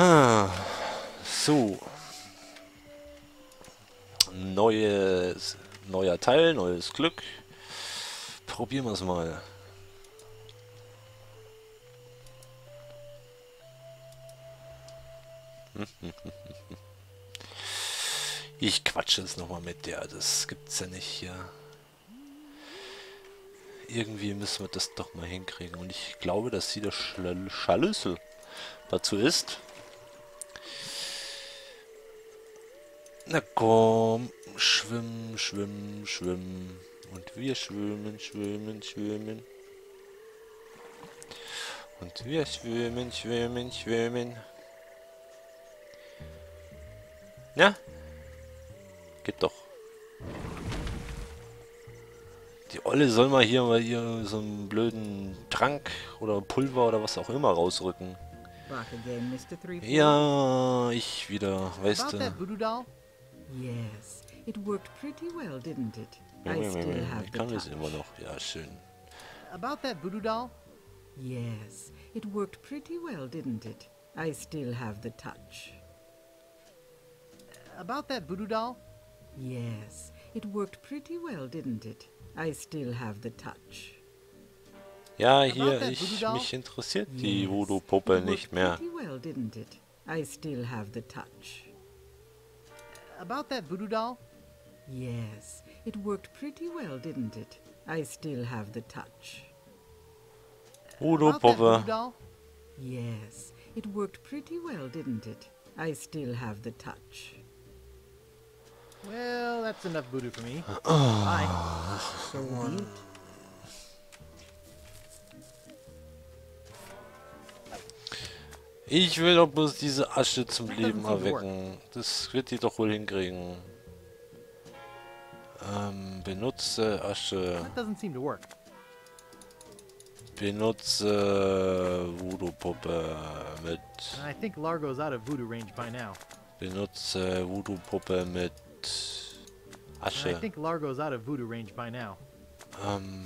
Ah, so. Neues, neuer Teil, neues Glück. Probieren wir es mal. Ich quatsche es nochmal mit der, das gibt's ja nicht hier. Irgendwie müssen wir das doch mal hinkriegen. Und ich glaube, dass sie der Schl Schlüssel dazu ist. Na komm, schwimmen, schwimmen, schwimmen. Und wir schwimmen, schwimmen, schwimmen. Und wir schwimmen, schwimmen, schwimmen. Ja? Geht doch. Die Olle soll mal hier mal hier so einen blöden Trank oder Pulver oder was auch immer rausrücken. Ja, ich wieder, weißt du. Yes, it worked pretty well, didn't it? I still have ich kann es immer noch, ja schön. About that voodoo doll? Yes, it worked pretty well, didn't it? I still have the touch. Uh, about that voodoo doll? Yes, it worked pretty well, didn't it? I still have the touch. Ja, hier, ich, mich interessiert die Voodoo-Puppe nicht mehr. Well, didn't it? I still have the touch. About that voodoo doll? Yes, it worked pretty well, didn't it? I still have the touch. Voodoo-Puppe. Yes, it worked pretty well, didn't it? I still have the touch. Well, that's enough voodoo for me. Bye. So be Ich will doch bloß diese Asche zum Leben erwecken. Das wird die doch wohl hinkriegen. Ähm, benutze Asche. Benutze Voodoo-Puppe mit... I think Largo's out of voodoo range by now. Benutze Voodoo-Puppe mit Asche. I think Largo's out of voodoo range by now. Ähm...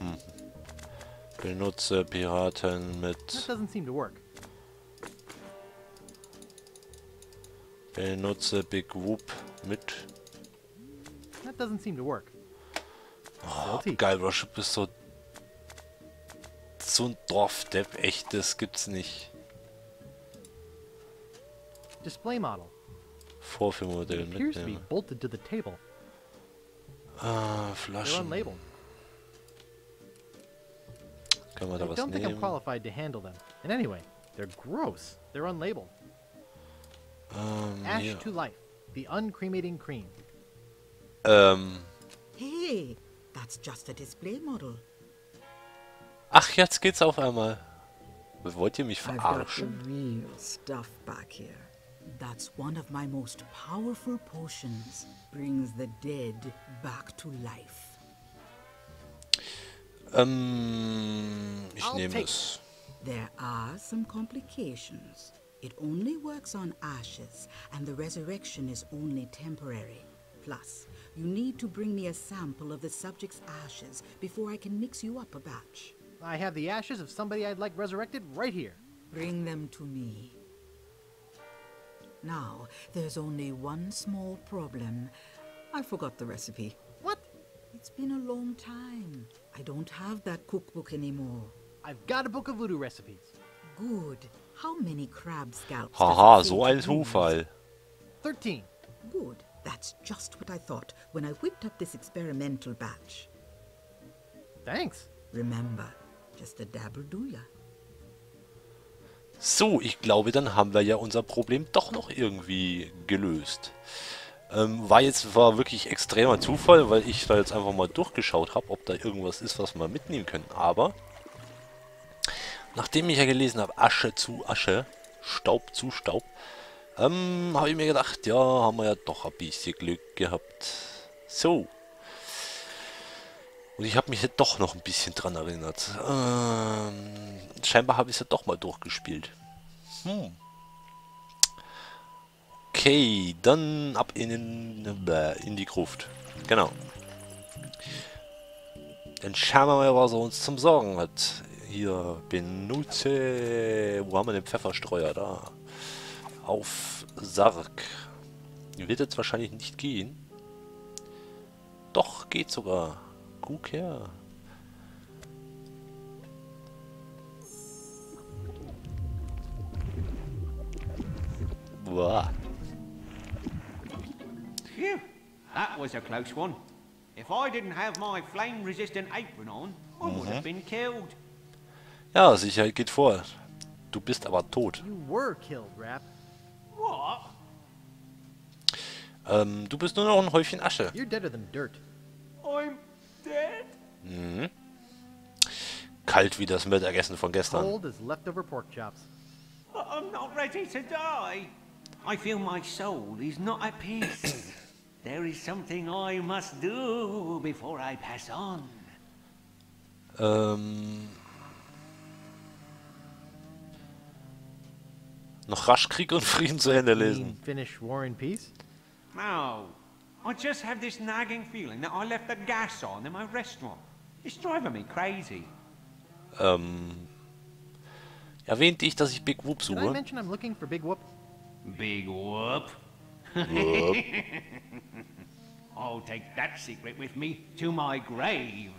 Hm. Benutze Piraten mit... Benutze Big Whoop mit... That doesn't seem to work. Oh, geil, Rush, du bist so... So ein Dorfdepp, echt, das gibt's nicht. Display model. Vorführmodell table. Ah, Flaschen. They're unlabeled. Kann man da I was don't think nehmen? I'm qualified to handle them. And anyway, they're gross. They're unlabeled. Um, Ash hier. to life. The uncremating cream. Ähm. Hey, that's just a display model. Ach, jetzt geht's auf einmal. Wollt ihr mich I've got the verarschen? real stuff back here. That's one of my most powerful potions. Brings the dead back to life. Ähm, ich I'll nehme es. There are some complications. It only works on ashes, and the resurrection is only temporary. Plus, you need to bring me a sample of the subject's ashes before I can mix you up a batch. I have the ashes of somebody I'd like resurrected right here. Bring them to me. Now, there's only one small problem. I forgot the recipe. What? It's been a long time. I don't have that cookbook anymore. I've got a book of voodoo recipes. Good. How many crab scalps? Haha, so ein? Zufall. 13. Good. That's just what I thought when I whipped up this experimental batch. Thanks. Remember, just a dabble do ya. So, ich glaube, dann haben wir ja unser Problem doch noch irgendwie gelöst. Ähm, war jetzt war wirklich extremer Zufall, weil ich da jetzt einfach mal durchgeschaut habe, ob da irgendwas ist, was wir mitnehmen können. Aber nachdem ich ja gelesen habe, Asche zu Asche, Staub zu Staub, ähm, habe ich mir gedacht, ja, haben wir ja doch ein bisschen Glück gehabt. So. Und ich habe mich ja doch noch ein bisschen dran erinnert. Ähm, scheinbar habe ich es ja doch mal durchgespielt. Hm. Okay, dann ab in, den, äh, in die Gruft. Genau. Dann schauen wir mal, was er uns zum Sorgen hat. Hier benutze. Wo haben wir den Pfefferstreuer da? Auf Sarg. Wird jetzt wahrscheinlich nicht gehen. Doch, geht sogar. Guck her. Boah. Phew, that was a close one. If I didn't have my flame-resistant apron on, I would have been killed. Ja, Sicherheit geht vor. Du bist aber tot. Ähm, du bist nur noch ein Häufchen Asche. You're deader than dirt. I'm dead? Kalt wie das Mittagessen von gestern. I'm not ready to die. I feel my soul is not at peace. there is something I must do before I pass on. Ähm. Noch rasch Krieg und Frieden zu Ende lesen. finish war in peace? No, I just have this nagging feeling that I left the gas on in my restaurant. It's driving me crazy. Ähm. Erwähnte ich, dass ich Big Whoop Did I suche? mention I'm looking for Big Whoop? Big whoop. I'll take that secret with me to my grave.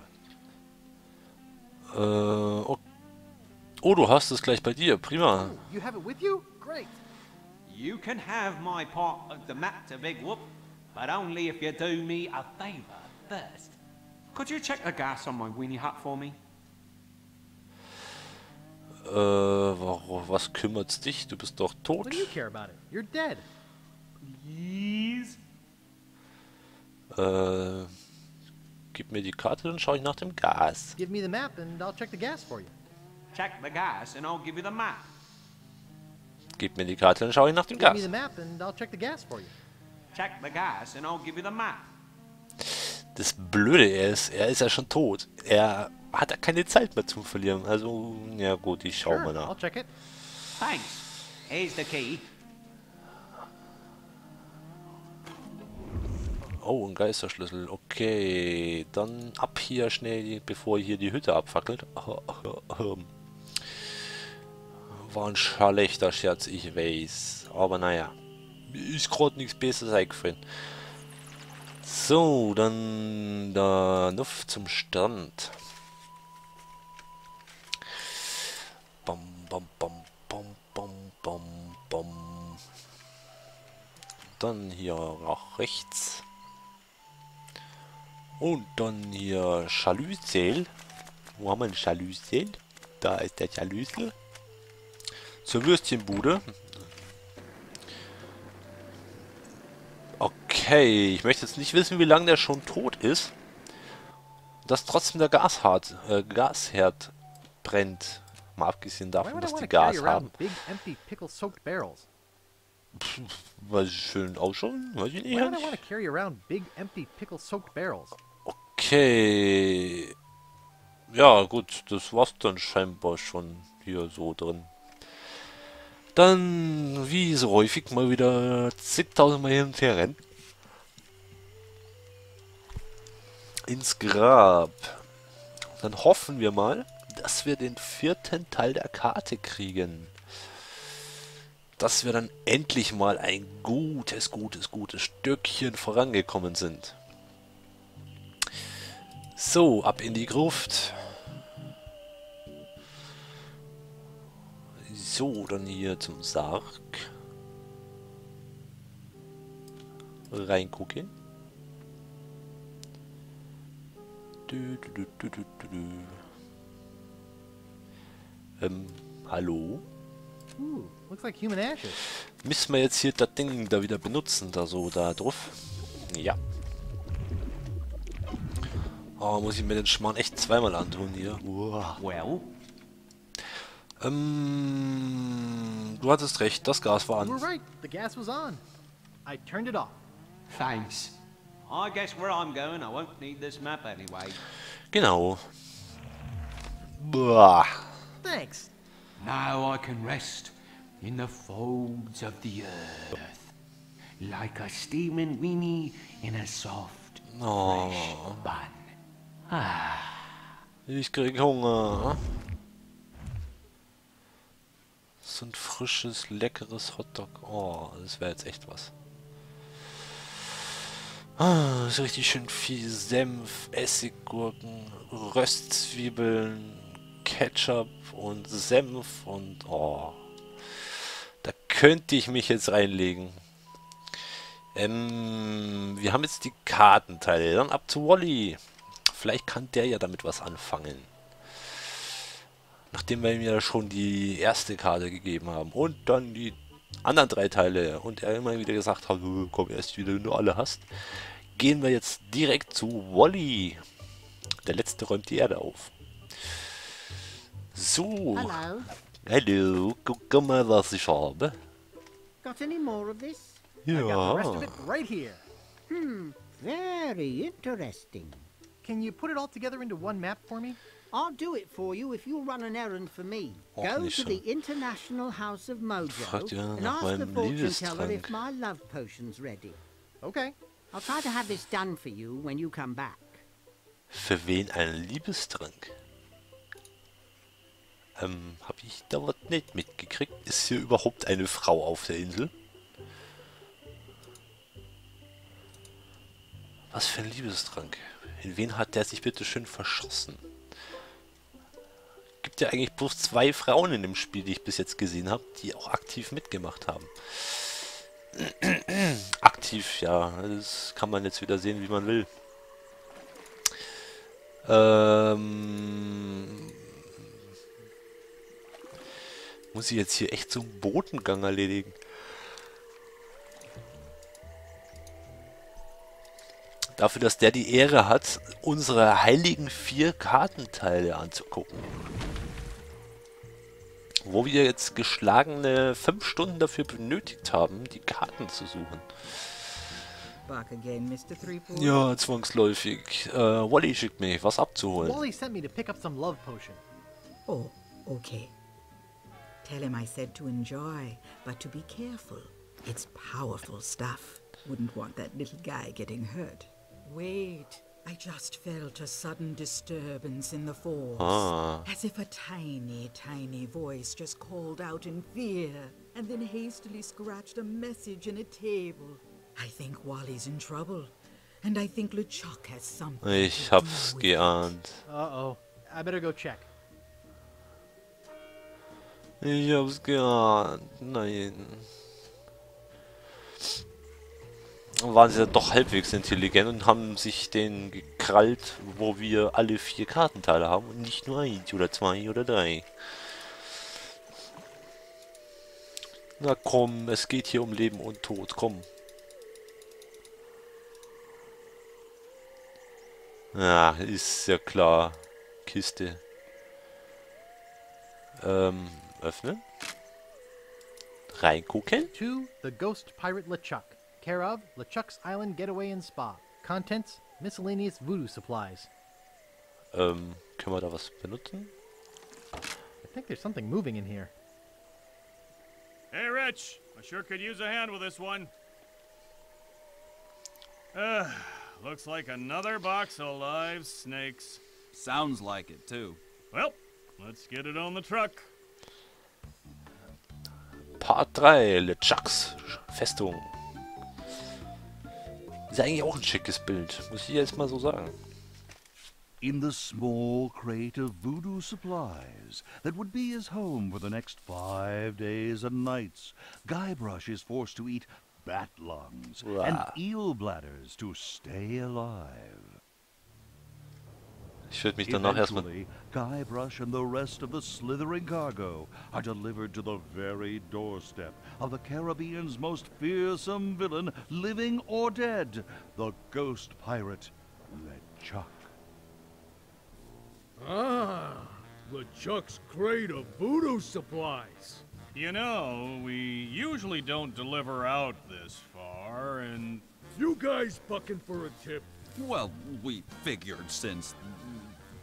Äh, oh, oh, du hast es gleich bei dir. Prima. You have it with you? Great. You can have my part of the map to Big Whoop, but only if you do me a favor first. Could you check the gas on my weenie hat for me? Äh, warum, was kümmert's dich? Du bist doch tot. What do you care about it? You're dead. Please? Äh, gib mir die Karte, dann schaue ich nach dem Gas. Give me the map and I'll check the gas for you. Gib mir die Karte, dann schaue ich nach dem Give me Gas. the map and I'll check the gas for you. Check the gas and I'll give you the map. Das Blöde ist, er ist ja schon tot. Er hat ja keine Zeit mehr zum Verlieren. Also, ja gut, ich schaue mal I'll nach. check it. Thanks. Here's the key. Oh, ein Geisterschlüssel. Okay, dann ab hier schnell, bevor hier die Hütte abfackelt. War ein schlechter Scherz, ich weiß. Aber naja, ist gerade nichts Besseres eingefallen. So, dann da Nuff zum Strand. Bam, bam, bam, bam, bam, bam, bam. Dann hier nach rechts. Und dann hier Schalüsel. Wo haben wir ein Schalüsel? Da ist der Schalüsel. Zur Würstchenbude. Okay, ich möchte jetzt nicht wissen, wie lange der schon tot ist. Dass trotzdem der Gashard, äh, Gasherd brennt. Mal abgesehen davon, dass die Gas haben. barrels? Weil sie schön ausschauen, weiß ich nicht. Okay. Ja, gut, das war's dann scheinbar schon hier so drin. Dann, wie so häufig, mal wieder zigtausendmal hin und her rennen. Ins Grab. Dann hoffen wir mal, dass wir den vierten Teil der Karte kriegen. Dass wir dann endlich mal ein gutes, gutes, gutes Stückchen vorangekommen sind. So, ab in die Gruft. So, dann hier zum Sarg. Reingucken. Du, du, du, du, du, du, du. Ähm, hallo? Ooh, looks like human ashes. Müssen wir jetzt hier das Ding da wieder benutzen, da so da drauf? Ja. Oh, muss ich mir den Schmarrn echt zweimal antun hier. Uah. Well, Ähm, du hattest recht, das Gas war an. right. The gas was on. I turned it off. thanks. I guess where I'm going, I won't need this map anyway. Genau. Boah. Thanks. Now I can rest in the folds of the earth, like a steaming weenie in a soft, Oh, fresh bun. ich krieg Hunger. So ein frisches, leckeres Hotdog. Oh, das wäre jetzt echt was. Ah, so richtig schön viel Senf, Essiggurken, Röstzwiebeln, Ketchup und Senf und oh. Da könnte ich mich jetzt reinlegen. Ähm, wir haben jetzt die Kartenteile. Dann ab zu Wally. Vielleicht kann der ja damit was anfangen. Nachdem wir ihm ja schon die erste Karte gegeben haben. Und dann die anderen drei Teile. Und er immer wieder gesagt hat, "Oh, komm erst wieder, wenn du alle hast. Gehen wir jetzt direkt zu Wally. Der letzte räumt die Erde auf. So. Hello. Hallo, guck mal, was ich habe. Got any more of this? I got the rest Ja. of it right here. Very interesting. Can you put it all together into one map for me? I'll do it for you if you'll run an errand for me. Go to the International House of Mojo and ask the fortune teller Liebestrank. if my love potion's ready. Okay. I'll try to have this done for you when you come back. Für wen ein Liebestrank? Ähm, hab ich da was nicht mitgekriegt? Ist hier überhaupt eine Frau auf der Insel? Was für ein Liebestrank? In wen hat der sich bitte schön verschossen? Gibt ja eigentlich bloß zwei Frauen in dem Spiel, die ich bis jetzt gesehen habe, die auch aktiv mitgemacht haben. aktiv, ja. Das kann man jetzt wieder sehen, wie man will. Ähm, muss ich jetzt hier echt so einen Botengang erledigen? Dafür, dass der die Ehre hat, unsere heiligen vier Kartenteile anzugucken. Wo wir jetzt geschlagene fünf Stunden dafür benötigt haben, die Karten zu suchen. Back again, Mr. Threepwood. Ja, zwangsläufig. Äh, Wally schickt mich, was abzuholen. Wally sent me to pick up some love potion. Oh, okay. Tell him I said to enjoy, but to be careful. It's powerful stuff. Wouldn't want that little guy getting hurt. Wait, I just felt a sudden disturbance in the force. Ah. As if a tiny, tiny voice just called out in fear and then hastily scratched a message in a table. I think Wally's in trouble. And I think LeChuck has something. Ich hab's do geahnt. Uh-oh. I better go check. Ich hab's geahnt. Nein. Waren sie doch halbwegs intelligent und haben sich den gekrallt, wo wir alle vier Kartenteile haben und nicht nur eins oder zwei oder drei. Na komm, es geht hier um Leben und Tod, komm. Ja, ist ja klar. Kiste. Ähm, öffnen. Reingucken. To the Ghost Pirate LeChuck. Care of LeChuck's Island Getaway and Spa. Contents miscellaneous voodoo supplies. Ähm, können wir da was benutzen? I think there's something moving in here. Hey, Rich. I sure could use a hand with this one. Uh, looks like another box of live snakes. Sounds like it, too. Well, let's get it on the truck. Part 3, LeChucks Festung. Ist eigentlich auch ein schickes Bild, muss ich jetzt mal so sagen. in the small crate of voodoo supplies that would be his home for the next five days and nights, Guybrush is forced to eat bat lungs and Wow. eel bladders to stay alive. Ich würde mich danach erstmal... Guybrush and the rest of the slithering cargo are delivered to the very doorstep of the Caribbean's most fearsome villain, living or dead, the ghost pirate, LeChuck. Ah, LeChuck's crate of voodoo supplies. You know, we usually don't deliver out this far, and You guys bucking for a tip? Well, we figured since.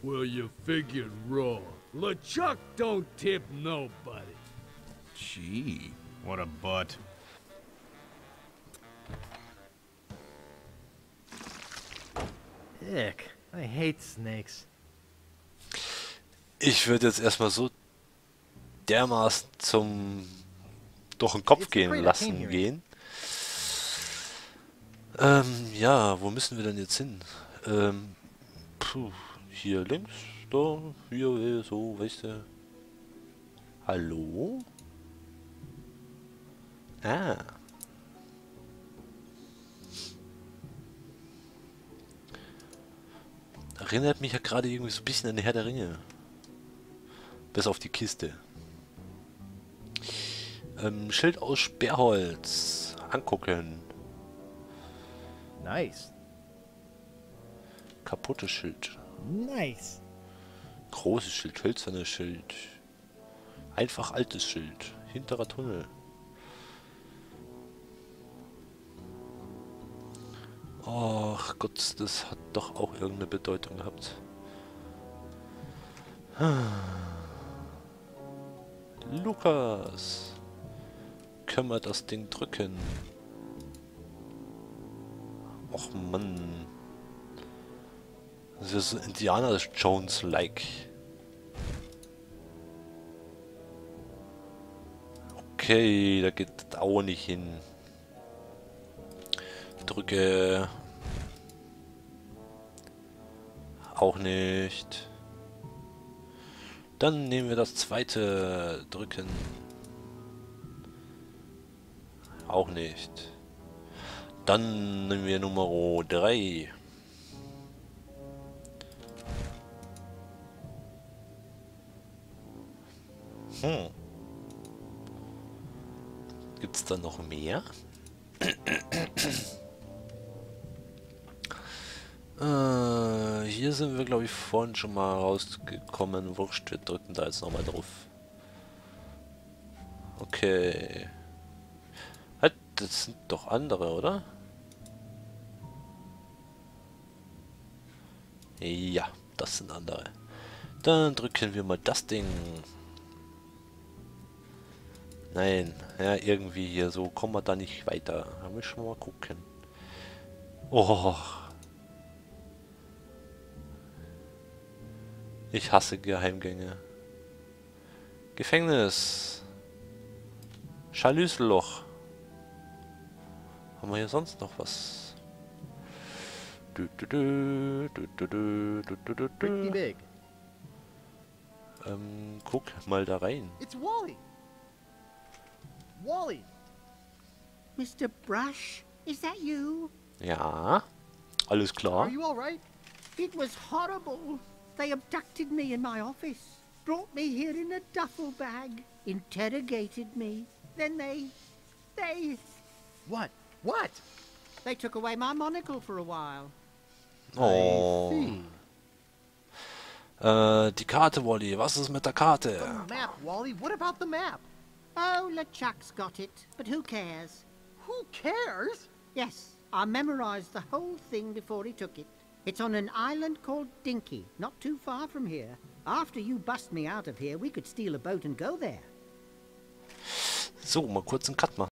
Well, you figured wrong. LeChuck don't tip nobody. Gee. what a butt. Ick. I hate snakes. Ich würde jetzt erstmal so dermaßen zum durch den Kopf gehen lassen gehen. Ähm, ja, wo müssen wir denn jetzt hin? Ähm, puh, hier links, da, hier, äh, so, weißt du. Hallo? Ah. Erinnert mich ja gerade irgendwie so ein bisschen an den Herr der Ringe. Bis auf die Kiste. Ähm, Schild aus Sperrholz. Angucken. Nice. Kaputtes Schild. Nice. Großes Schild, hölzernes Schild. Einfach altes Schild. Hinterer Tunnel. Ach Gott, das hat doch auch irgendeine Bedeutung gehabt. Lukas. Können wir das Ding drücken? Och Mann. Das ist so Indiana Jones-like. Okay, da geht das auch nicht hin. Drücke. Auch nicht. Dann nehmen wir das zweite Drücken. Auch nicht. Dann nehmen wir Nummer 3. Hm. Gibt's da noch mehr? äh, hier sind wir, glaube ich, vorhin schon mal rausgekommen. Wurscht, wir drücken da jetzt nochmal drauf. Okay. Halt, das sind doch andere, oder? Ja, das sind andere. Dann drücken wir mal das Ding. Nein, ja, irgendwie hier so kommen wir da nicht weiter. Da müssen wir mal gucken. Oh. Ich hasse Geheimgänge. Gefängnis. Scharlüselloch. Haben wir hier sonst noch was? Pretty big. Ähm, guck mal da rein. It's Wally. Wally. Mr. Brush, is that you? Ja, alles klar. Are you all right? It was horrible. They abducted me in my office, brought me here in a duffel bag, interrogated me. Then they. they. What? What? they took away my monocle for a while. Oh. See. Äh, die Karte, Wally. Was ist mit der Karte? The map, Wally. What about the map? Oh, LeChuck's got it, but who cares? Who cares? Yes, I memorized the whole thing before he took it. It's on an island called Dinky, not too far from here. After you bust me out of here, we could steal a boat and go there. So, mal kurz einen Cut machen.